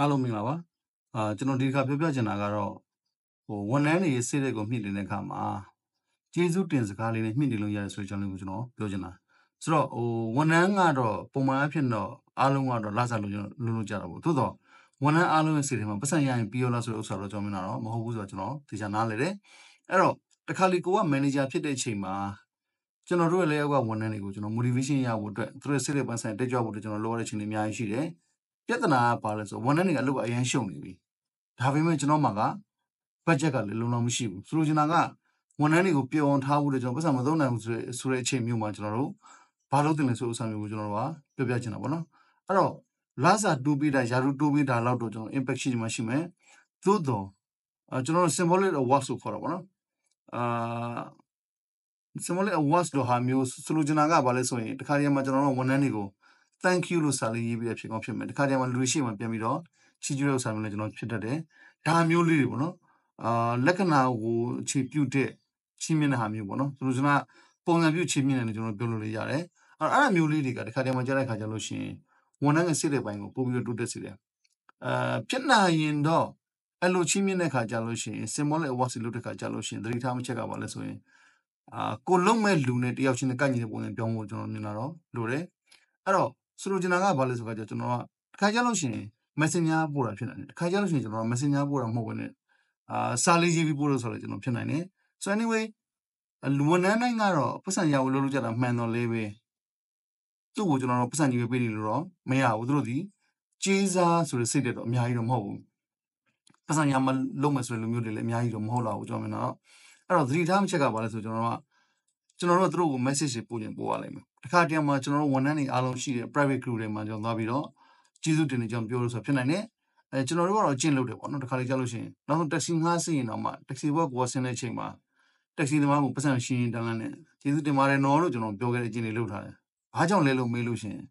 အားလုံးမင်္ဂလာပါအာကျွန်တော်ဒီတစ်ခါပြောပြချင်တာကတော့ဟိုဝန်ထမ်းတွေရဲ့စိတ်ဓာတ်ကိုမြင့်တင်တဲ့အခါမှာကျေးဇူးတင်စကားလေးနဲ့မြင့်တင်လို့ရတယ်ဆိုတဲ့အကြောင်းလေးကိုကျွန်တော်ပြောချင်တာဆိုတော့ဟိုဝန်ထမ်းကတော့ပုံမှန်အဖြစ်တော့အားလုံးကတော့လာစားလို့ကျွန်တော်လုံးလုံးကြတာပေါ့သို့တော့ဝန်ထမ်းအားလုံးရဲ့စိတ်ထဲမှာပတ်စံရရင်ပြီးရောလားဆိုတဲ့ဥစ္စာတော့ကျွန်တော်မြင်တာတော့မဟုတ်ဘူးဆိုတော့ကျွန်တော်သိချာနားလေတယ်အဲ့တော့တခါလေကိုကမန်နေဂျာဖြစ်တဲ့အချိန်မှာကျွန်တော်တို့ရဲ့လက်အောက်ကဝန်ထမ်းတွေကိုကျွန်တော် motivation ရဖို့အတွက်သူတို့ရဲ့စိတ်ဓာတ်ပန်းဆိုင်တက်ကြွဖို့အတွက်ကျွန်တော်လိုရတဲ့အချိန်တွေအများကြီးရှိတယ် ပြဿနာကဘာလဲဆိုဝန်ထမ်းတွေကအလုပ်ကအရင်ရှုံနေပြီဒါပေမဲ့ကျွန်တော်မှကဘတ်ဂျက်ကလည်းလုံလောက်မရှိဘူးဆိုလိုချင်တာကဝန်ထမ်းတွေကိုပြောင်းထားဖို့အတွက်ကျွန်တော်ပတ်စံမသုံးနိုင်ဘူးဆိုတဲ့ဆိုတဲ့အချိန်မျိုးမှာကျွန်တော်တို့ဘာလို့တင်လဲဆိုတဲ့ဥစ္စာမျိုးကိုကျွန်တော်တို့ကပြောပြချင်တာပေါ့နော်အဲ့တော့လာစာတူပြီးတာယာရုတူပြီးတာလောက်တော့ကျွန်တော် impact ရှိမှရှိမယ်သို့တော့အဲကျွန်တော်တို့ symbolic awards ဆိုခေါ်တာပေါ့နော်အာ symbolic awards တော့ဟာမျိုးဆိုလိုချင်တာကဘာလဲဆိုရင်တခါတည်းမှာကျွန်တော်တို့ဝန်ထမ်းတွေကို thank you လို့စာလေးရေးပြီးဖြစ်ကောင်းဖြစ်မယ်တခါတည်းမှာလူရှိမှပြန်ပြီးတော့ချီးကျူးတဲ့ဥစ္စာမျိုးလည်းကျွန်တော်ဖြစ်တတ်တယ်ဒါမျိုးလေးတွေပေါ့နော်အာလက္ခဏာကိုခြေပြုတ်တဲ့ချီးမြှင့်တဲ့ဟာမျိုးပေါ့နော်ဆိုလိုချင်တာပုံစံပြုတ်ချီးမြှင့်တယ်ကျွန်တော်ပြောလို့ရရတယ်အဲ့အဲ့အမျိုးလေးတွေကတခါတည်းမှာကြားတဲ့ခါကျလို့ရှိရင်ဝန်ထမ်းရဲ့စိတ်တဲ့ပိုင်းကိုပို့ပြီးတော့တိုးတက်စေတယ်အာဖြစ်နိုင်ရင်တော့အဲ့လိုချီးမြှင့်တဲ့ခါကျလို့ရှိရင် symbolic awards လုပ်တဲ့ခါကျလို့ရှိရင်သတိထားမချက်ကပါလဲဆိုရင်အာကိုလုံးမဲ့လူနဲ့တယောက်ချင်းနဲ့ကန့်ညီတဲ့ပုံစံပြောင်းဖို့ကျွန်တော်မြင်လာတော့လိုတယ်အဲ့တော့ ဆိုလိုချင်တာကဘာလဲဆိုတော့ကျွန်တော်ကတစ်ခါကြလို့ရှိရင် messenger ပို့တာဖြစ်နိုင်တယ်တစ်ခါကြလို့ရှိရင်ကျွန်တော် messenger ပို့တာမဟုတ်ဘဲနဲ့အာစာလေးရေးပြီးပို့လို့ဆိုတော့ကျွန်တော်ဖြစ်နိုင်တယ် so anyway လူဝန်ထမ်းတိုင်းကတော့ပတ်စံရဖို့လုပ်လို့ကြတာမှန်တော့လေးပဲသူ့ကိုကျွန်တော်တို့ပတ်စံကြီးပဲပေးနေလို့တော့မရဘူးသူတို့ဒီကြေးစားဆိုတဲ့စိတ်တက်တော့အများကြီးတော့မဟုတ်ဘူးပတ်စံရမလုံးမယ်ဆိုတဲ့လူမျိုးတွေလည်းအများကြီးတော့မဟုတ်တော့ဘူးကျွန်တော်မြင်တော့အဲ့တော့သတိထားမချက်ကပါလဲဆိုကျွန်တော်တို့က ကျွန်တော်တို့ကသူတို့ကို message တွေပို့ရင်ပို့ရလိမ့်မယ်တခါတည်းမှာကျွန်တော်တို့ဝန်ထမ်းတွေအားလုံးရှိတဲ့ private group တွေမှာကျွန်တော်သွားပြီးတော့ကျေးဇူးတင်နေကြောင်းပြောလို့ဆိုဖြစ်နိုင်တယ်အဲကျွန်တော်တို့ကတော့ကျင့်လုပ်တယ်ပေါ့နော်တခါလေကြားလို့ရှိရင်နောက်ဆုံး taxi ငှားစီရင်တော့မှ taxi ဘက်ကိုဆင်းတဲ့အချိန်မှာ taxi သမားကိုပတ်စံရှင်းရင်တန်းလန်းနဲ့ကျေးဇူးတင်ပါတယ်နော်လို့ကျွန်တော်ပြောခဲ့တဲ့အကျင့်တွေလုပ်ထားတယ်ဘာကြောင့်လဲလို့မေးလို့ရှိရင်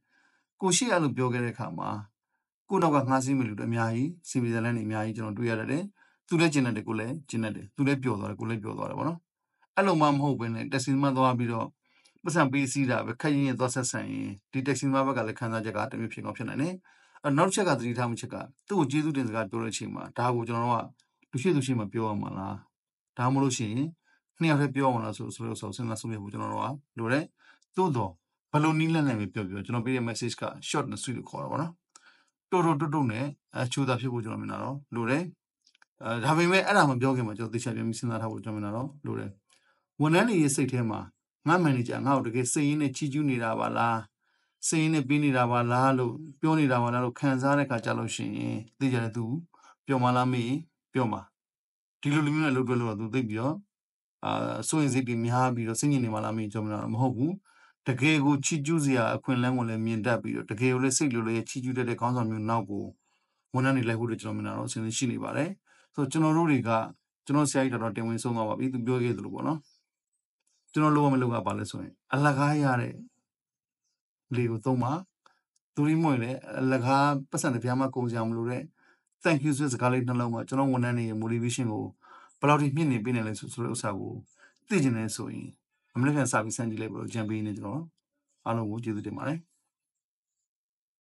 ကိုရှိရလို့ပြောခဲ့တဲ့အခါမှာကိုနောက်ကငှားစီးမယ်လို့အများကြီးစီဗီဇလန်တွေအများကြီးကျွန်တော်တွေ့ရတယ်သူလည်းကျင့်တယ်ကိုလည်းကျင့်တယ်သူလည်းပျော်သွားတယ်ကိုလည်းပျော်သွားတယ်ပေါ့နော် အဲ့လိုမှမဟုတ်ဘဲနဲ့တက်စီမှသွားပြီးတော့ပတ်စံပေးစီးတာပဲခက်ရင်ရင်သွားဆက်ဆံရင်ဒီတက်စီမှဘက်ကလည်းခံစားချက်ကတမျိုးဖြစ်ကောင်းဖြစ်နိုင်တယ်အဲ့နောက်တစ်ချက်ကသတိထားမှုချက်ကသူ့ကိုကျေးဇူးတင်စကားပြောတဲ့အချိန်မှာဒါကိုကျွန်တော်တို့ကလူရှိသူရှိမှပြောရမှာလားဒါမှမဟုတ်ရှင်နှစ်ယောက်တည်းပြောအောင်လားဆိုဆိုလို့ဆိုစဉ်းစားဆုံးဖြတ်ဖို့ကျွန်တော်တို့ကလိုတယ်သို့တော့ဘယ်လိုနည်းလမ်းနဲ့ပဲပြောပြောကျွန်တော်ပေးတဲ့ message က short and sweet လို့ခေါ်တာပေါ့နော်တိုးတိုးတွတ်တွတ်နဲ့အချိုးသားဖြစ်ဖို့ကျွန်တော်မြင်တာတော့လိုတယ်အဲဒါပေမဲ့အဲ့ဒါမပြောခင်မှာကျွန်တော်သေချာပြန်ပြီးစဉ်းစားထားဖို့ကျွန်တော်မြင်တာတော့လိုတယ် ဝန်ထမ်းတွေရဲ့စိတ်ထဲမှာငါမန်နေဂျာငါ့ကိုတကယ်စိတ်ရင်းနဲ့ချီးကျူးနေတာပါလားစိတ်ရင်းနဲ့ပြီးနေတာပါလားလို့ပြောနေတာပါလားလို့ခံစားတဲ့ခါကြလို့ရှိရင်သိကြတယ်သူပြောမှလားမေးပြောမှာဒီလိုလူမျိုးနဲ့လှုပ်တွဲလို့တော့သူသိပြီးတော့အာစိုးရင်စိတ်တွေများပြီးတော့စိတ်ညစ်နေမှလားမေးကြောမလားမဟုတ်ဘူးတကယ်ကိုချီးကျူးစရာအခွင့်အလမ်းကိုလည်းမြင်တတ်ပြီးတော့တကယ်ကိုလည်းစိတ်လိုလည်းချီးကျူးတတ်တဲ့ခေါင်းဆောင်မျိုးနောက်ကိုဝန်ထမ်းတွေလိုက်ဖို့ကျွန်တော်မြင်တာတော့အစဉ်ရှိနေပါတယ်ဆိုတော့ကျွန်တော်တို့တွေကကျွန်တော်ဆရာကြီးတော်တော်တင်ဝင်ဆုံးသွားပါပြီသူပြောခဲ့သလိုပေါ့နော် ကျွန်တော်လုပ်ရမလုပ်ကပါလဲဆိုရင် အလကားရတဲ့လေကိုသုံးပါသူရင်းမွေလည်းအလကားပတ်စံတစ်ပြားမှကုန်ကြမလို့တဲ့ thank you ဆိုစကားလေးနှလုံးမှာကျွန်တော်ဝန်ထမ်းတွေရဲ့ motivation ကိုဘယ်လောက်ထိမြင့်နေပေးနေလဲဆိုဆိုတဲ့ဥစ္စာကိုသိကျင်နေဆိုရင်အမလကန်စာပြီးစမ်းကြည့်လိုက်ပြီးတော့ဂျမ်ပီးနေကျွန်တော်အားလုံးကိုကျေးဇူးတင်ပါတယ်